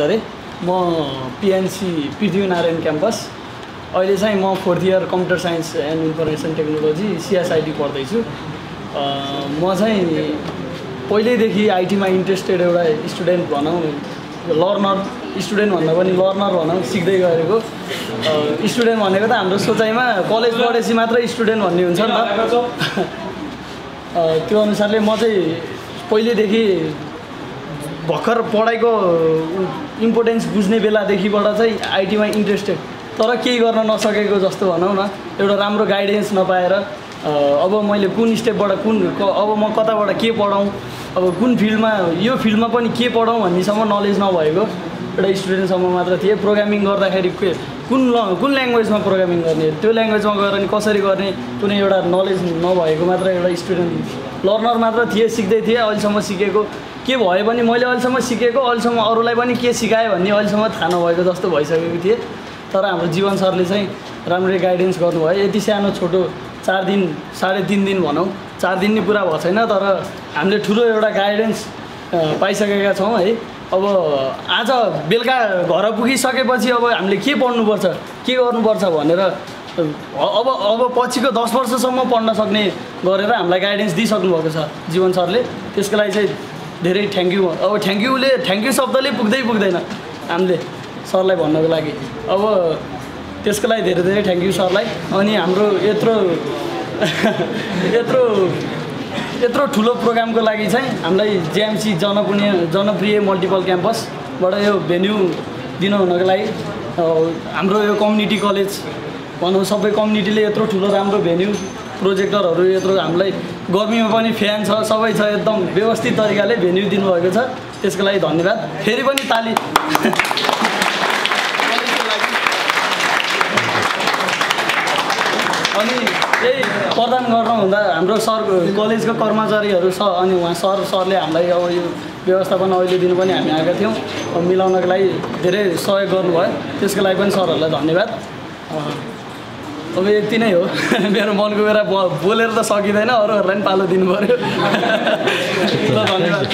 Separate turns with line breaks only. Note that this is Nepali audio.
आचार्य म पिएनसी पृथ्वीनारायण क्याम्पस। अहिले चाहिँ म fourth year computer science and information technology CSIT पढ्दैछु। म चाहिँ पहिल्यैदेखि आइटीमा इन्ट्रेस्टेड एउटा स्टुडेन्ट भनौँ लर्नर स्टुडेन्ट भन्दा पनि लर्नर भनौँ सिक्दै गरेको। स्टुडेन्ट भनेको त हाम्रो सोचाइमा कलेज पढेपछि मात्रै स्टुडेन्ट भन्ने हुन्छ नि त। त्यो अनुसारले म चाहिँ पहिल्यैदेखि भर्खर पढाइको इम्पोर्टेन्स बुझ्ने बेलादेखिबाट चाहिँ आइटीमा इन्ट्रेस्टेड तर केही गर्न नसकेको जस्तो भनौँ न एउटा राम्रो गाइडेन्स नपाएर अब मैले कुन स्टेपबाट कुन अब म कताबाट के पढाउँ अब कुन फिल्डमा यो फिल्डमा पनि के पढाउँ भन्नेसम्म नलेज नभएको एउटा स्टुडेन्टसम्म मात्र थिएँ। प्रोग्रामिङ गर्दाखेरि के कुन ल कुन ल्याङ्ग्वेजमा प्रोग्रामिङ गर्ने त्यो ल्याङ्ग्वेजमा गएर नि कसरी गर्ने कुनै एउटा नलेज नभएको मात्र एउटा स्टुडेन्ट लर्नर मात्र थिएँ सिक्दै थिएँ अहिलेसम्म सिकेको। के भयो भने मैले अहिलेसम्म सिकेको अहिलेसम्म अरूलाई पनि के सिकाएँ भन्ने अहिलेसम्म थाहा नभएको जस्तो भइसकेको थिएँ। तर हाम्रो जीवन सरले चाहिँ राम्ररी गाइडेन्स गर्नुभयो। यति सानो छोटो चार दिन साढे तिन दिन भनौँ चार दिन नि पुरा भएको छैन तर हामीले ठुलो एउटा गाइडेन्स पाइसकेका छौँ है। अब आज बेलुका घर पुगिसकेपछि अब हामीले के पढ्नुपर्छ के गर्नुपर्छ भनेर अब अब पछिको दस वर्षसम्म पढ्न सक्ने गरेर हामीलाई गाइडेन्स दिइसक्नु भएको छ जीवन सरले। त्यसको लागि चाहिँ धेरै थ्याङ्क यू अब थ्याङ्क युले थ्याङ्क यू शब्दले पुग्दै पुग्दैन हामीले सरलाई भन्नको लागि। अब त्यसको लागि धेरै धेरै थ्याङ्क यू सरलाई। अनि हाम्रो यत्रो यत्रो यत्रो ठुलो प्रोग्रामको लागि चाहिँ हामीलाई जेएमसी जनप्रिय जनप्रिय मल्टिपल क्याम्पसबाट यो भेन्यू दिनु हुनको लागि हाम्रो यो कम्युनिटी कलेज भनौँ सबै कम्युनिटीले यत्रो ठुलो राम्रो भेन्यू प्रोजेक्टरहरू यत्रो हामीलाई गर्मीमा पनि फ्यान छ सबै छ एकदम व्यवस्थित तरिकाले भेन्यू दिनुभएको छ। त्यसको लागि धन्यवाद। फेरि पनि ताली। अनि यही प्रदान गर्न हुँदा हाम्रो सर कलेजको कर्मचारीहरू छ अनि उहाँ सर सरले हामीलाई अब यो व्यवस्थापन अहिले दिनु पनि हामी आएका थियौँ। मिलाउनको लागि धेरै सहयोग गर्नुभयो। त्यसको लागि पनि सरहरूलाई धन्यवाद। अब यति नै हो। मेरो मनको कुरा ब- बोलेर त सकिँदैन अरूहरूलाई पनि पालो दिनु पऱ्यो धन्यवाद।